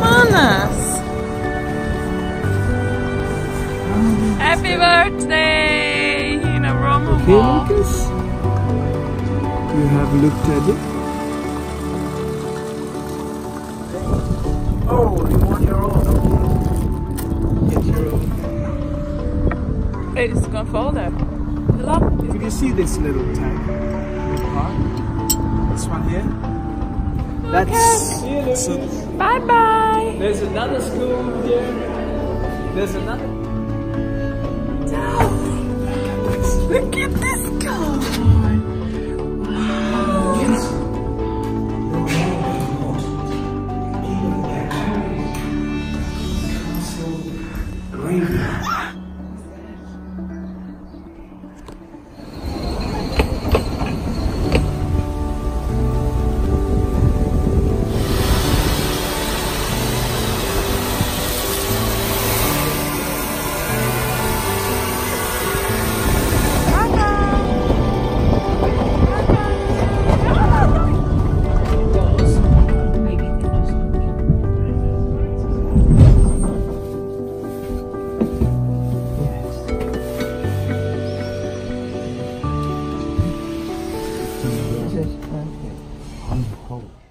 Manas. Happy birthday, Hina Okay, Romo. Lucas. You have looked at it. Oh, you want your own? Get your own. It's gonna fall there. Hello? Did you see this little tank? This one here? Okay. That's see you, Louis. Bye bye. There's another school here. There's another. Oh, look at this guy. Wow. Yes. Oh.